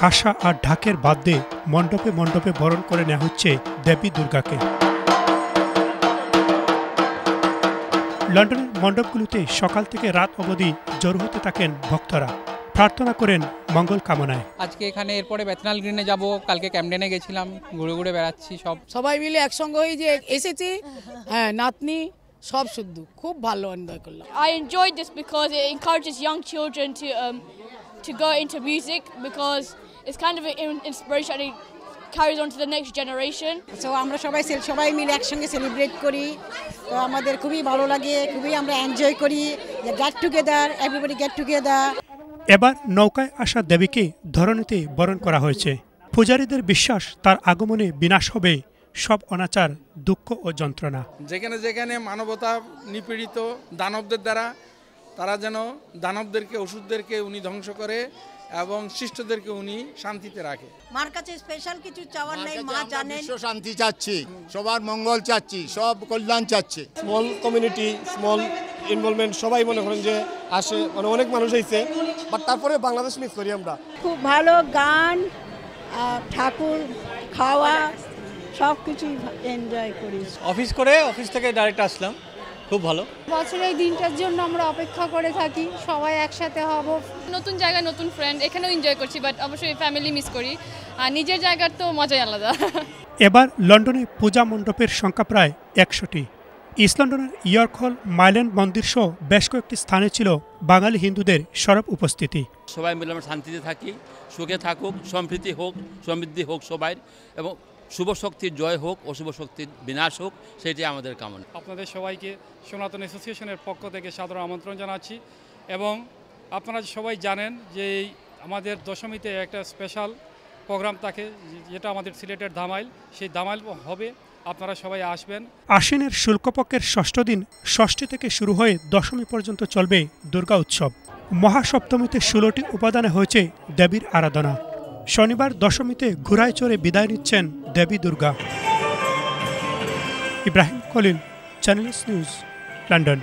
কাঁসা আর ঢাকের বাদ্যে মণ্ডপে মণ্ডপে বরণ করে নেওয়া হচ্ছে দেবী দুর্গাকে। লন্ডনের মণ্ডপগুলোতে সকাল থেকে রাত অবধি জড়ো হতে থাকেন ভক্তরা। প্রার্থনা করেন মঙ্গল কামনায়। আজকে এখানে এরপরে বেতনাল গ্রিনে যাব কালকে ক্যামডেনে গেছিলাম ঘুরে ঘুরে বেড়াচ্ছি সব। সবাই মিলে একসঙ্গে হয়ে যে এসেছি হ্যাঁ নাতনি সব শুদ্ধ খুব ভালো এনজয় করলাম। I enjoyed this because it encourages young children to um, to go into music because it's kind of an in- inspiration and it carries on to the next generation. তো আমরা সবাই সবাই মিলে একসঙ্গে সেলিব্রেট করি। তো আমাদের খুবই ভালো লাগে খুবই আমরা এনজয় করি get together everybody get together এবার নৌকায় আসা দেবীকে ধরণীতে বরণ করা হয়েছে। পূজারীদের বিশ্বাস তার আগমনে বিনাশ হবে সব অনাচার দুঃখ ও যন্ত্রণা। যেখানে যেখানে মানবতা নিপীড়িত দানবদের দ্বারা তারা যেন দানবদেরকে ওষুধদেরকে উনি ধ্বংস করে এবং শিষ্টদেরকে উনি শান্তিতে রাখে। মার কাছে স্পেশাল কিছু চাওয়ার নাই মা জানেন। বিশ্ব শান্তি চাচ্ছি সবার মঙ্গল চাচ্ছি সব কল্যাণ চাচ্ছি। স্মল কমিউনিটি স্মল ইনভলভমেন্ট সবাই মনে করেন যে আসে মানে অনেক মানুষ আইছে বাট তারপরে বাংলাদেশ মিস করি আমরা। খুব ভালো গান আর ঠাকুর খাওয়া সব কিছুই এনজয় করি। অফিস করে অফিস থেকে ডাইরেক্ট আসলাম। খুব ভালো। বছরের এই দিনটার জন্য আমরা অপেক্ষা করে থাকি সবাই একসাথে হব। নতুন জায়গায় নতুন ফ্রেন্ড এখানেও এনজয় করছি বাট অবশ্যই ফ্যামিলি মিস করি। আর নিজের জায়গার তো মজাই আলাদা। এবার লন্ডনে পূজা মণ্ডপের সংখ্যা প্রায় একশোটি। ইস্ট লন্ডনের ইয়র্ক হল মাইল্যান্ড মন্দির সহ বেশ কয়েকটি স্থানে ছিল বাঙালি হিন্দুদের সরব উপস্থিতি। সবাই মিলে আমরা শান্তিতে থাকি সুখে থাকুক সম্প্রীতি হোক সমৃদ্ধি হোক সবাই এবং শুভ শক্তির জয় হোক অশুভ শক্তির বিনাশ হোক সেটি আমাদের কামনা। আপনাদের সবাইকে সনাতন অ্যাসোসিয়েশনের পক্ষ থেকে সাধারণ আমন্ত্রণ জানাচ্ছি এবং আপনারা সবাই জানেন যে এই আমাদের দশমীতে একটা স্পেশাল প্রোগ্রাম থাকে যেটা আমাদের সিলেটের ধামাইল। সেই ধামাইল হবে আপনারা সবাই আসবেন। আশ্বিনের শুল্কপক্ষের ষষ্ঠ দিন ষষ্ঠী থেকে শুরু হয়ে দশমী পর্যন্ত চলবে দুর্গা উৎসব। মহাসপ্তমীতে ষোলোটি উপাদানে হয়েছে দেবীর আরাধনা। শনিবার দশমীতে ঘোড়ায় চড়ে বিদায় নিচ্ছেন Devi Durga Ibrahim Khalil channel S news London